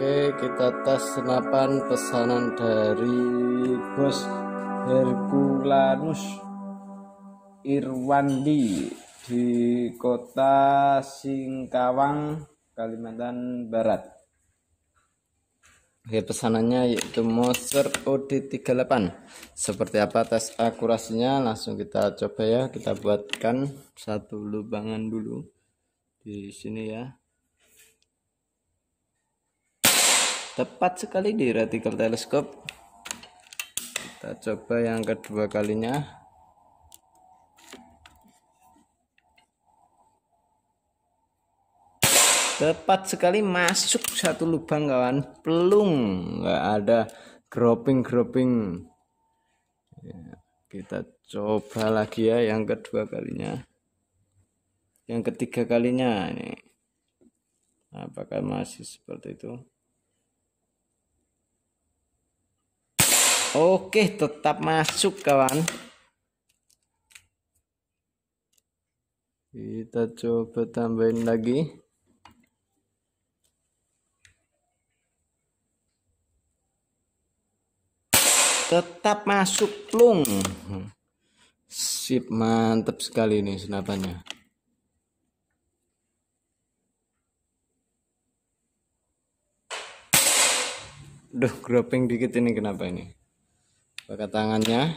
kita tes senapan pesanan dari bos Herculanus Irwandi di kota Singkawang, Kalimantan Barat. Oke, pesanannya yaitu Moser OD38. Seperti apa tes akurasinya? Langsung kita coba ya. Kita buatkan satu lubangan dulu di sini ya. Tepat sekali di reticle teleskop. Kita coba yang kedua kalinya. tepat sekali masuk satu lubang kawan. Pelung nggak ada groping groping ya, kita coba lagi ya yang kedua kalinya. Yang ketiga kalinya ini. Apakah masih seperti itu oke tetap masuk kawan. Kita coba tambahin lagi. Tetap masuk plung. Sip mantap sekali nih senapannya. Duh, groping dikit ini kenapa ini? Pakai tangannya.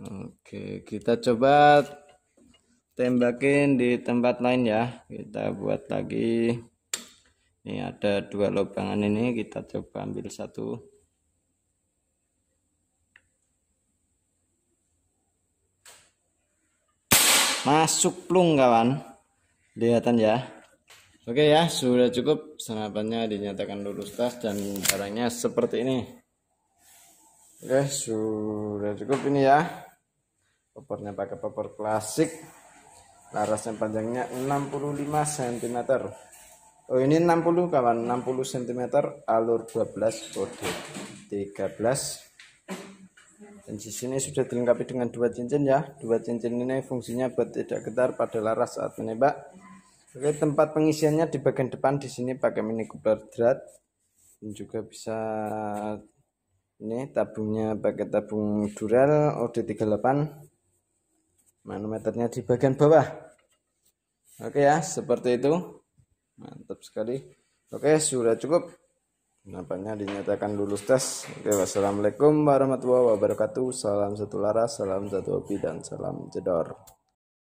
Oke, kita coba tembakin di tempat lain ya. Kita buat lagi. Ini ada dua lubangan ini, kita coba ambil satu. masuk plung kawan kelihatan ya oke ya sudah cukup senapannya dinyatakan lulus tes dan barangnya seperti ini oke sudah cukup ini ya. Popornya pakai popor klasik. Larasnya panjangnya 65 cm Oh ini 60 kawan 60 cm alur 12 kode 13 dan di sini sudah dilengkapi dengan dua cincin ya. Dua cincin ini fungsinya buat tidak getar pada laras saat menembak. Oke tempat pengisiannya di bagian depan di sini pakai mini coupler drat. Dan juga bisa ini tabungnya pakai tabung dural OD38 manometernya di bagian bawah oke ya seperti itu mantap sekali oke sudah cukup Nampaknya dinyatakan lulus tes. Oke, wassalamualaikum warahmatullahi wabarakatuh. Salam satu laras, salam satu hobi, dan salam jedor.